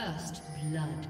First blood.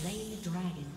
slain the dragon.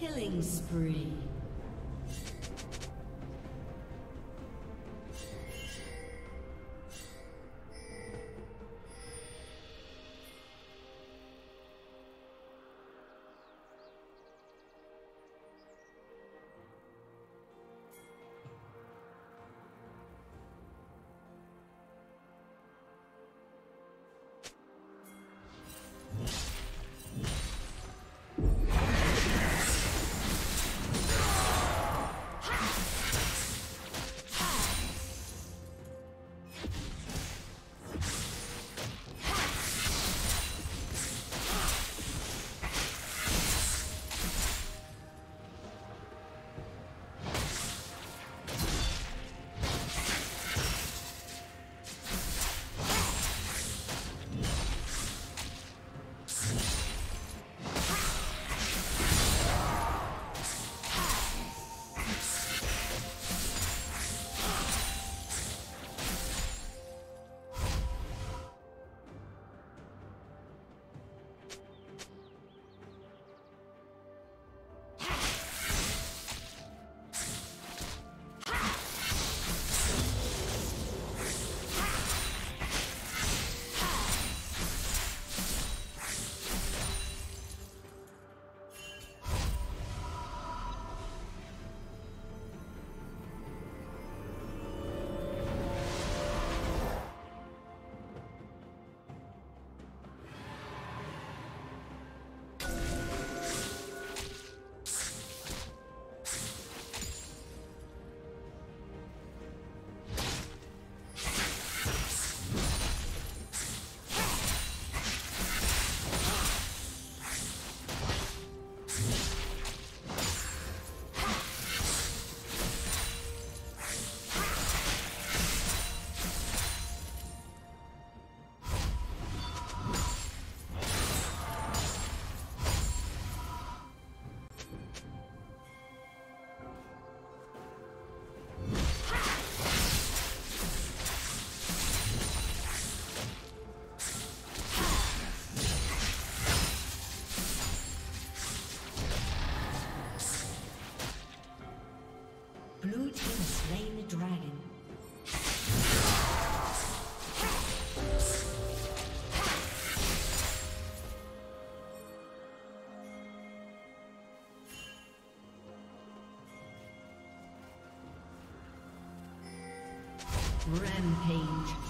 Killing spree. Rampage.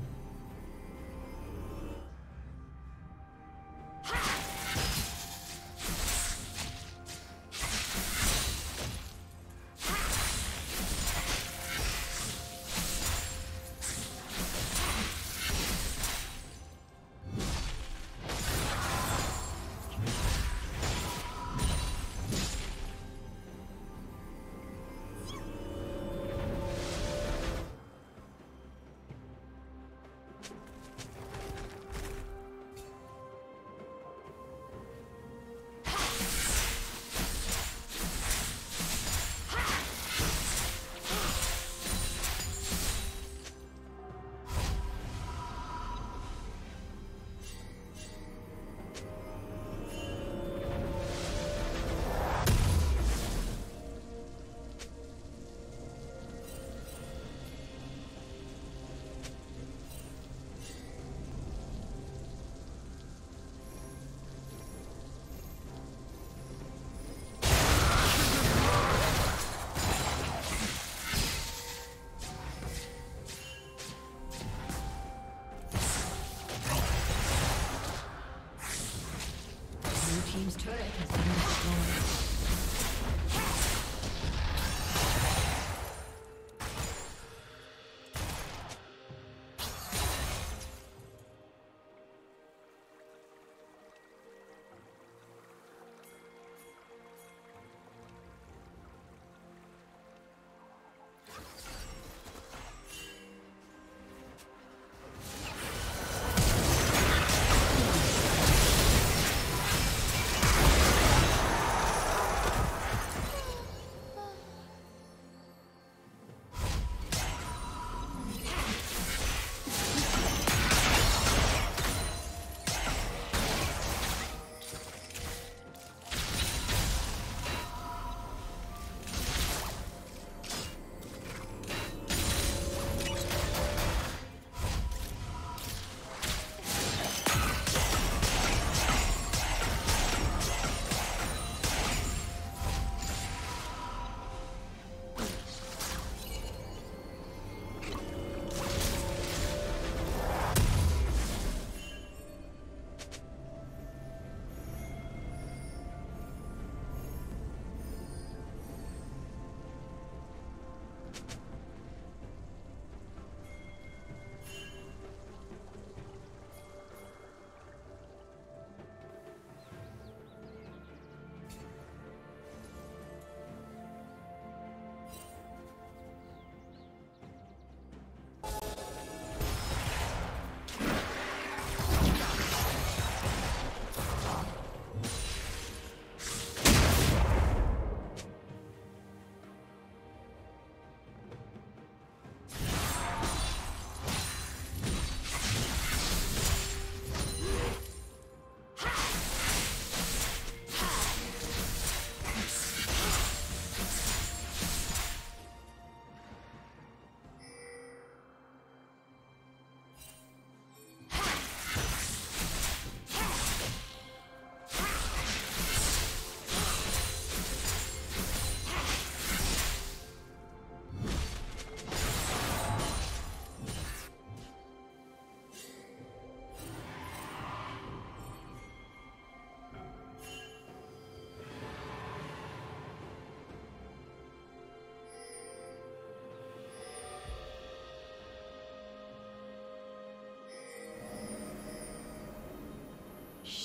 Thank you.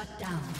Shut down.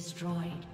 Destroyed.